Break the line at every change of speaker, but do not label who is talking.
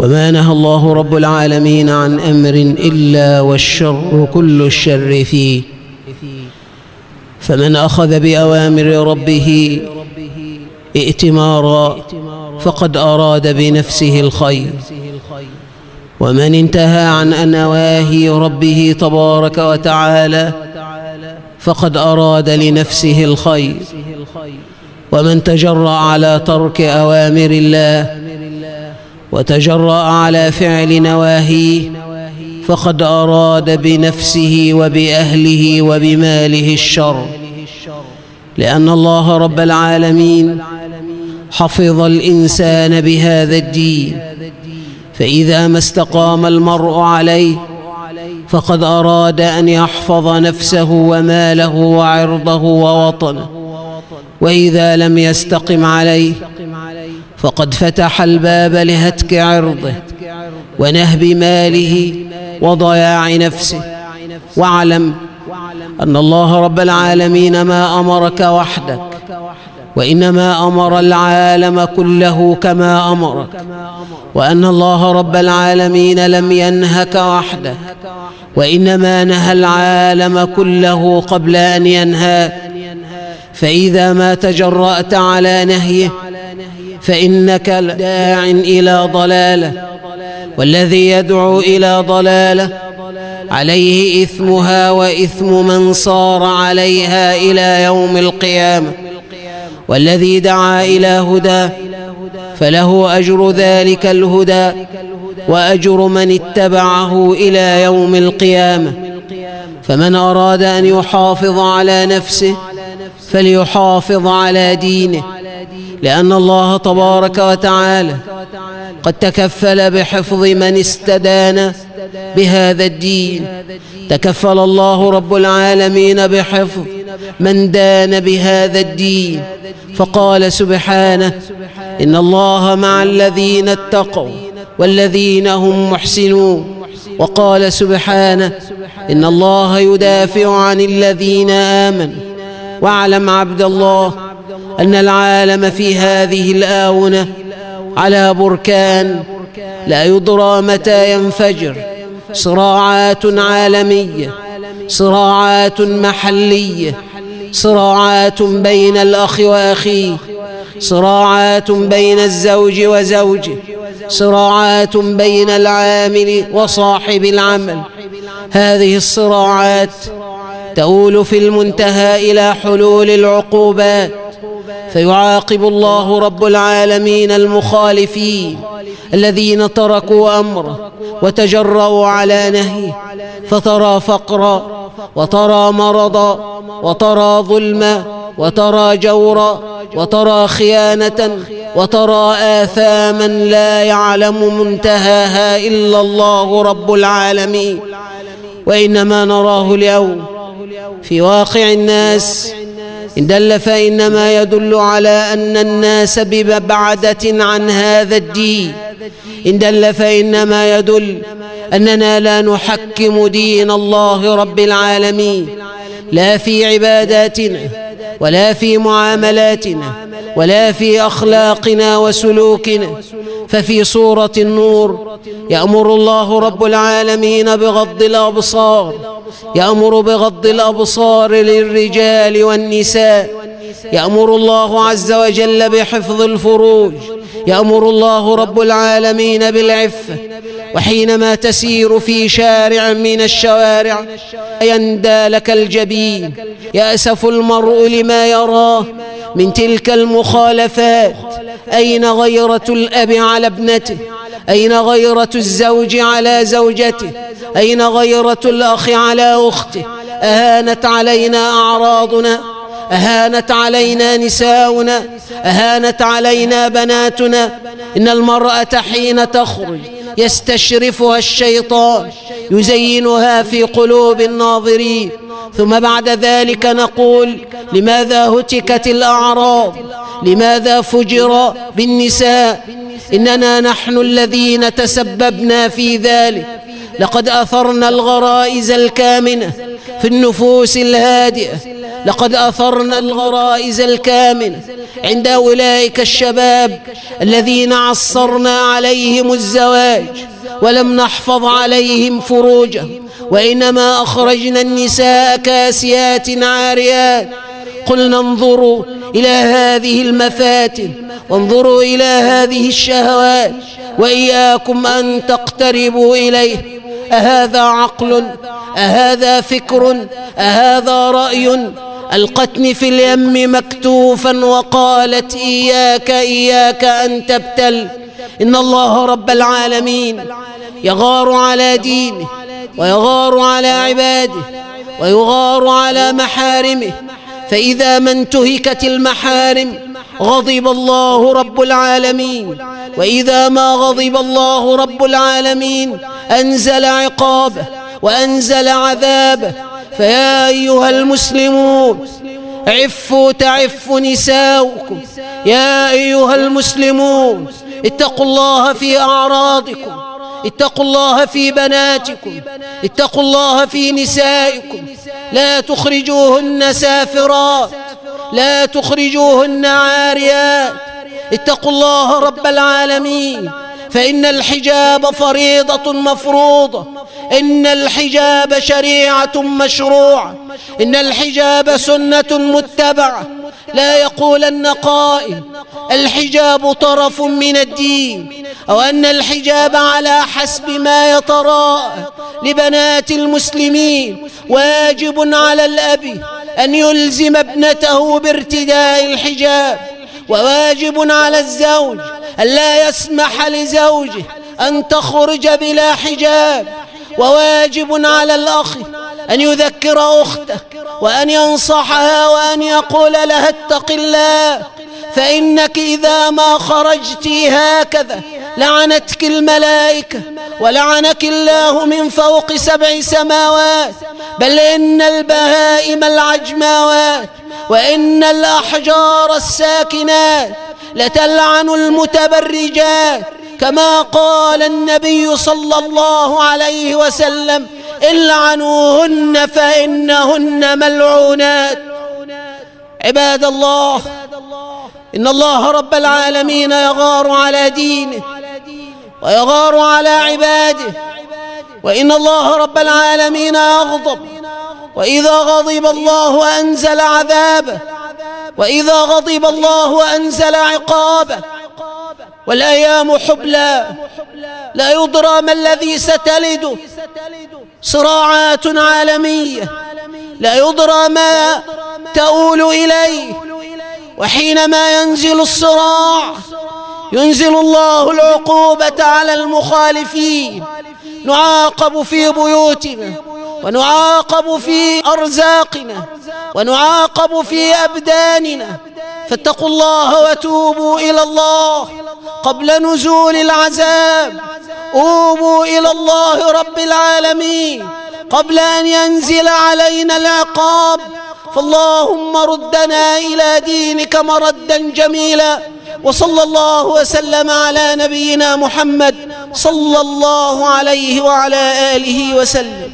وما نهى الله رب العالمين عن أمر إلا والشر كل الشر فيه. فمن أخذ بأوامر ربه ائتمارا فقد أراد بنفسه الخير. ومن انتهى عن نواهي ربه تبارك وتعالى فقد أراد لنفسه الخير. ومن تجرأ على ترك أوامر الله وتجرأ على فعل نواهيه فقد أراد بنفسه وبأهله وبماله الشر. لأن الله رب العالمين حفظ الإنسان بهذا الدين فإذا ما استقام المرء عليه فقد أراد أن يحفظ نفسه وماله وعرضه ووطنه. وإذا لم يستقم عليه فقد فتح الباب لهتك عرضه ونهب ماله وضياع نفسه. واعلم أن الله رب العالمين ما أمرك وحدك وإنما أمر العالم كله كما أمرك وأن الله رب العالمين لم ينهك وحدك وإنما نهى العالم كله قبل أن ينهاك فإذا ما تجرأت على نهيه فإنك داع إلى ضلالة والذي يدعو إلى ضلالة عليه إثمها وإثم من صار عليها إلى يوم القيامة. والذي دعا إلى هدى فله أجر ذلك الهدى وأجر من اتبعه إلى يوم القيامة. فمن أراد أن يحافظ على نفسه فليحافظ على دينه. لأن الله تبارك وتعالى قد تكفل بحفظ من استدان بهذا الدين. تكفل الله رب العالمين بحفظ من دان بهذا الدين. فقال سبحانه إن الله مع الذين اتقوا والذين هم محسنون. وقال سبحانه إن الله يدافع عن الذين آمنوا. واعلم عبد الله أن العالم في هذه الآونة على بركان لا يدرى متى ينفجر صراعات عالمية صراعات محلية صراعات بين الأخ واخيه صراعات بين الزوج وزوجه صراعات بين العامل وصاحب العمل. هذه الصراعات تؤول في المنتهى إلى حلول العقوبات فيعاقب الله رب العالمين المخالفين الذين تركوا أمره وتجرؤوا على نهيه فترى فقرا وترى مرضا وترى ظلما وترى جورا وترى خيانة وترى آثاما لا يعلم منتهاها إلا الله رب العالمين وإنما نراه اليوم في واقع الناس دل فإنما يدل على أن الناس بمبعدة عن هذا الدين. إن دل فإنما يدل أننا لا نحكم دين الله رب العالمين. لا في عباداتنا ولا في معاملاتنا ولا في أخلاقنا وسلوكنا ففي سورة النور يأمر الله رب العالمين بغض الأبصار يأمر بغض الأبصار للرجال والنساء يأمر الله عز وجل بحفظ الفروج يأمر الله رب العالمين بالعفة وحينما تسير في شارع من الشوارع يندى لك الجبين يأسف المرء لما يراه من تلك المخالفات. أين غيرة الأب على ابنته؟ أين غيرة الزوج على زوجته؟ أين غيرة الأخ على أخته؟ أهانت علينا أعراضنا؟ أهانت علينا نساؤنا؟ أهانت علينا بناتنا؟ إن المرأة حين تخرج يستشرفها الشيطان يزينها في قلوب الناظرين. ثم بعد ذلك نقول لماذا هتكت الأعراض لماذا فجر بالنساء؟ إننا نحن الذين تسببنا في ذلك. لقد أثرنا الغرائز الكامنة في النفوس الهادئة. لقد أثرنا الغرائز الكامنة عند أولئك الشباب الذين عصرنا عليهم الزواج ولم نحفظ عليهم فروجهم. وإنما أخرجنا النساء كاسيات عاريات. قلنا انظروا إلى هذه المفاتن وانظروا إلى هذه الشهوات وإياكم أن تقتربوا إليه. أهذا عقل أهذا فكر أهذا رأي. ألقتني في اليم مكتوفا وقالت إياك إياك أن تبتل. إن الله رب العالمين يغار على دينه. ويغار على عباده ويغار على محارمه. فإذا ما انتهكت المحارم غضب الله رب العالمين. وإذا ما غضب الله رب العالمين أنزل عقابه وأنزل عذابه فيا أيها المسلمون عفوا تعف نساؤكم. يا أيها المسلمون اتقوا الله في أعراضكم. اتقوا الله في بناتكم اتقوا الله في نسائكم. لا تخرجوهن سافرات لا تخرجوهن عاريات. اتقوا الله رب العالمين فإن الحجاب فريضة مفروضة إن الحجاب شريعة مشروعة إن الحجاب سنة متبعة. لا يقولن قائل الحجاب طرف من الدين. أو أن الحجاب على حسب ما يتراءى لبنات المسلمين واجب على الأب أن يلزم ابنته بارتداء الحجاب وواجب على الزوج ألا يسمح لزوجه أن تخرج بلا حجاب وواجب على الأخ أن يذكر أخته وأن ينصحها وأن يقول لها اتق الله فإنك إذا ما خرجت هكذا لعنتك الملائكة ولعنك الله من فوق سبع سماوات. بل إن البهائم العجماوات وإن الأحجار الساكنات لتلعن المتبرجات. كما قال النبي صلى الله عليه وسلم العنوهن فإنهن ملعونات. عباد الله إن الله رب العالمين يغار على دينه. ويغار على عباده. وإن الله رب العالمين يغضب وإذا غضب الله أنزل عذابه وإذا غضب الله أنزل عقابه والأيام حبلى. لا يدرى ما الذي ستلد. صراعات عالمية. لا يدرى ما تؤول إليه. وحينما ينزل الصراع. ينزل الله العقوبة على المخالفين. نعاقب في بيوتنا ونعاقب في أرزاقنا ونعاقب في أبداننا. فاتقوا الله وتوبوا إلى الله. قبل نزول العذاب أوبوا إلى الله رب العالمين. قبل أن ينزل علينا العقاب فاللهم ردنا إلى دينك مردا جميلا. وصلى الله وسلم على نبينا محمد صلى الله عليه وعلى آله وسلم.